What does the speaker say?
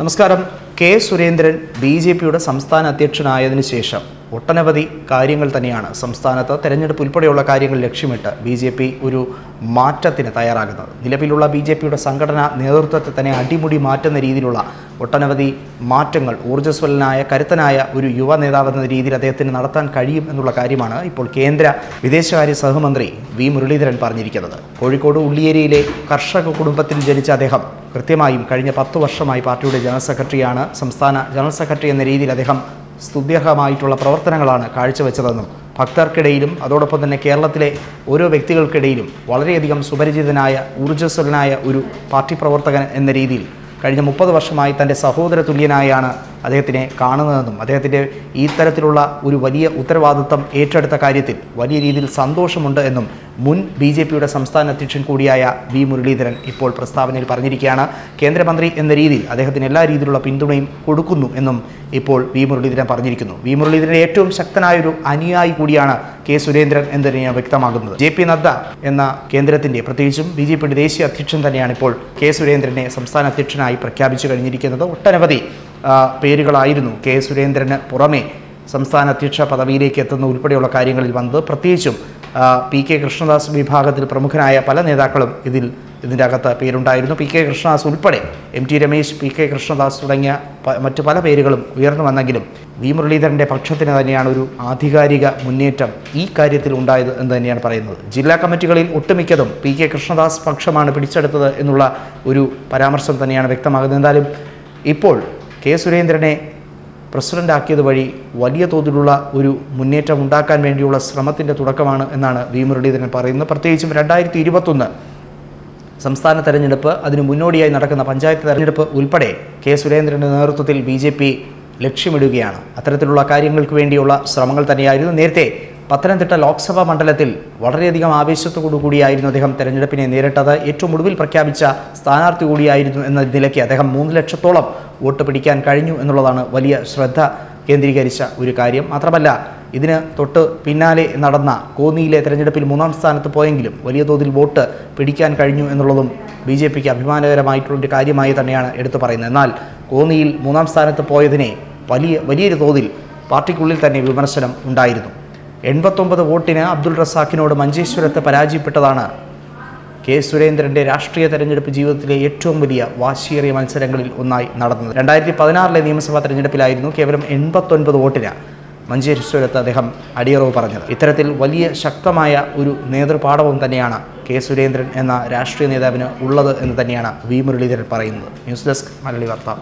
നമസ്കാരം. K Surendran B J പിയുടെ സംസ്ഥാന അധ്യക്ഷനായതിനു ശേഷം ഒട്ടനവധി കാര്യങ്ങൾ തന്നെയാണ് സംസ്ഥാനത്ത് തെരഞ്ഞെടുപ്പ് ഉൾപ്പെടെയുള്ള കാര്യങ്ങൾ ലക്ഷ്യമിട്ട് ബി ജെ പി ഒരു മാറ്റത്തിന് തയ്യാറാകുന്നത്. നിലവിലുള്ള ബി ജെ പിയുടെ സംഘടനാ നേതൃത്വത്തെ തന്നെ അടിമുടി മാറ്റുന്ന രീതിയിലുള്ള ഒട്ടനവധി മാറ്റങ്ങൾ ഊർജസ്വലനായ കരുത്തനായ ഒരു യുവ നേതാവ് എന്ന രീതിയിൽ അദ്ദേഹത്തിന് നടത്താൻ കഴിയും എന്നുള്ള കാര്യമാണ് ഇപ്പോൾ കേന്ദ്ര വിദേശകാര്യ സഹമന്ത്രി വി മുരളീധരൻ പറഞ്ഞിരിക്കുന്നത്. കോഴിക്കോട് ഉള്ളിയേരിയിലെ കർഷക കുടുംബത്തിൽ ജനിച്ച അദ്ദേഹം കൃത്യമായും കഴിഞ്ഞ പത്ത് വർഷമായി പാർട്ടിയുടെ ജനറൽ സെക്രട്ടറിയാണ് സംസ്ഥാന ജനറൽ സെക്രട്ടറി എന്ന രീതിയിൽ അദ്ദേഹം സ്തുത്യർഹമായിട്ടുള്ള പ്രവർത്തനങ്ങളാണ് കാഴ്ചവെച്ചതെന്നും ഭക്തർക്കിടയിലും അതോടൊപ്പം തന്നെ കേരളത്തിലെ ഓരോ വ്യക്തികൾക്കിടയിലും വളരെയധികം സുപരിചിതനായ ഊർജസ്വലനായ ഒരു പാർട്ടി പ്രവർത്തകൻ എന്ന രീതിയിൽ കഴിഞ്ഞ മുപ്പത് വർഷമായി തന്റെ സഹോദര തുല്യനായാണ് അദ്ദേഹത്തിനെ കാണുന്നതെന്നും അദ്ദേഹത്തിന്റെ ഈ തരത്തിലുള്ള ഒരു വലിയ ഉത്തരവാദിത്തം ഏറ്റെടുത്ത കാര്യത്തിൽ വലിയ രീതിയിൽ സന്തോഷമുണ്ട് എന്നും മുൻ ബി ജെ പിയുടെ സംസ്ഥാന അധ്യക്ഷൻ കൂടിയായ വി മുരളീധരൻ ഇപ്പോൾ പ്രസ്താവനയിൽ പറഞ്ഞിരിക്കുകയാണ്. കേന്ദ്രമന്ത്രി എന്ന രീതിയിൽ അദ്ദേഹത്തിന് എല്ലാ രീതിയിലുള്ള പിന്തുണയും കൊടുക്കുന്നു എന്നും ഇപ്പോൾ വി മുരളീധരൻ പറഞ്ഞിരിക്കുന്നു. വി മുരളീധരൻ ഏറ്റവും ശക്തനായൊരു അനുയായി കൂടിയാണ് കെ സുരേന്ദ്രൻ എന്ന് തന്നെയാണ് വ്യക്തമാകുന്നത് ജെ പി നദ്ദ എന്ന കേന്ദ്രത്തിന്റെ പ്രത്യേകിച്ചും ബി ജെ പിയുടെ ദേശീയ അധ്യക്ഷൻ തന്നെയാണ് ഇപ്പോൾ കെ സുരേന്ദ്രനെ സംസ്ഥാന അധ്യക്ഷനായി പ്രഖ്യാപിച്ചു കഴിഞ്ഞിരിക്കുന്നത്. ഒട്ടനവധി പേരുകളായിരുന്നു. കെ സുരേന്ദ്രന് പുറമെ സംസ്ഥാന അധ്യക്ഷ പദവിയിലേക്ക് എത്തുന്ന ഉൾപ്പെടെയുള്ള കാര്യങ്ങളിൽ വന്നത് പ്രത്യേകിച്ചും പി കെ കൃഷ്ണദാസ് വിഭാഗത്തിൽ പ്രമുഖനായ പല നേതാക്കളും ഇതിൽ ഇതിന്റെ അകത്ത് പേരുണ്ടായിരുന്നു. പി കെ കൃഷ്ണദാസ് ഉൾപ്പെടെ M T Ramesh P K Krishnadas തുടങ്ങിയ മറ്റു പല പേരുകളും ഉയർന്നു വന്നെങ്കിലും വി മുരളീധരന്റെ പക്ഷത്തിന് തന്നെയാണ് ഒരു ആധികാരിക മുന്നേറ്റം ഈ കാര്യത്തിൽ ഉണ്ടായത് എന്ന് തന്നെയാണ് പറയുന്നത്. ജില്ലാ കമ്മിറ്റികളിൽ ഒട്ടുമിക്കതും പി കെ കൃഷ്ണദാസ് പക്ഷമാണ് പിടിച്ചെടുത്തത് എന്നുള്ള ഒരു പരാമർശം തന്നെയാണ് വ്യക്തമാകുന്നത്. എന്തായാലും ഇപ്പോൾ കെ സുരേന്ദ്രനെ പ്രസിഡന്റ് ആക്കിയത് വഴി വലിയ തോതിലുള്ള ഒരു മുന്നേറ്റം ഉണ്ടാക്കാൻ വേണ്ടിയുള്ള ശ്രമത്തിന്റെ തുടക്കമാണ് എന്നാണ് വി. മുരളീധരൻ പറയുന്നത്. പ്രത്യേകിച്ചും രണ്ടായിരത്തി ഇരുപത്തൊന്ന് സംസ്ഥാന തെരഞ്ഞെടുപ്പ് അതിന് മുന്നോടിയായി നടക്കുന്ന പഞ്ചായത്ത് തെരഞ്ഞെടുപ്പ് ഉൾപ്പെടെ കെ സുരേന്ദ്രന്റെ നേതൃത്വത്തിൽ ബി ജെ പി ലക്ഷ്യമിടുകയാണ്. അത്തരത്തിലുള്ള കാര്യങ്ങൾക്ക് വേണ്ടിയുള്ള ശ്രമങ്ങൾ തന്നെയായിരുന്നു നേരത്തെ പത്തനംതിട്ട ലോക്സഭാ മണ്ഡലത്തിൽ വളരെയധികം ആവേശത്തോടു കൂടിയായിരുന്നു അദ്ദേഹം തെരഞ്ഞെടുപ്പിനെ നേരിട്ടത്. ഏറ്റവും ഒടുവിൽ പ്രഖ്യാപിച്ച സ്ഥാനാർത്ഥി കൂടിയായിരുന്നു എന്ന നിലയ്ക്ക് അദ്ദേഹം മൂന്ന് ലക്ഷത്തോളം വോട്ട് പിടിക്കാൻ കഴിഞ്ഞു എന്നുള്ളതാണ് വലിയ ശ്രദ്ധ കേന്ദ്രീകരിച്ച ഒരു കാര്യം. മാത്രമല്ല ഇതിന് തൊട്ട് പിന്നാലെ നടന്ന കോന്നിയിലെ തെരഞ്ഞെടുപ്പിൽ മൂന്നാം സ്ഥാനത്ത് പോയെങ്കിലും വലിയ തോതിൽ വോട്ട് പിടിക്കാൻ കഴിഞ്ഞു എന്നുള്ളതും ബി ജെ പിക്ക് അഭിമാനകരമായിട്ടുള്ളൊരു കാര്യമായി തന്നെയാണ് എടുത്തു പറയുന്നത്. എന്നാൽ കോന്നിയിൽ മൂന്നാം സ്ഥാനത്ത് പോയതിനെ വലിയ വലിയൊരു തോതിൽ പാർട്ടിക്കുള്ളിൽ തന്നെ വിമർശനം ഉണ്ടായിരുന്നു. എൺപത്തൊമ്പത് വോട്ടിന് അബ്ദുൾ റസാഖിനോട് മഞ്ചേശ്വരത്ത് പരാജയപ്പെട്ടതാണ്. കെ. സുരേന്ദ്രന്റെ രാഷ്ട്രീയ തെരഞ്ഞെടുപ്പ് ജീവിതത്തിലെ ഏറ്റവും വലിയ വാശിയേറിയ മത്സരങ്ങളിൽ ഒന്നായി നടന്നത്. രണ്ടായിരത്തി പതിനാറിലെ നിയമസഭാ തെരഞ്ഞെടുപ്പിലായിരുന്നു കേവലം എൺപത്തൊൻപത് വോട്ടിന് മഞ്ചേശ്വരത്ത് അദ്ദേഹം അടിയറവ് പറഞ്ഞത്. ഇത്തരത്തിൽ വലിയ ശക്തമായ ഒരു നേതൃപാഠവും തന്നെയാണ് കെ. സുരേന്ദ്രൻ എന്ന രാഷ്ട്രീയ നേതാവിന് ഉള്ളത് എന്ന് തന്നെയാണ് വി. മുരളീധരൻ പറയുന്നത്. ന്യൂസ് ഡെസ്ക് മലയാളി വാർത്ത.